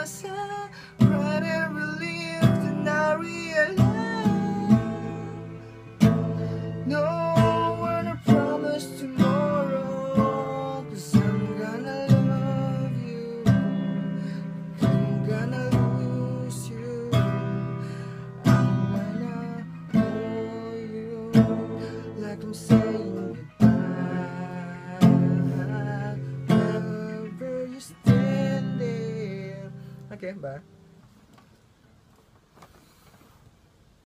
myself Cried and relieved and I realized No one to promise tomorrow Cause I'm gonna love you I'm gonna lose you I'm gonna hold you Like I'm saying goodbye Wherever you stay. Okay, bye.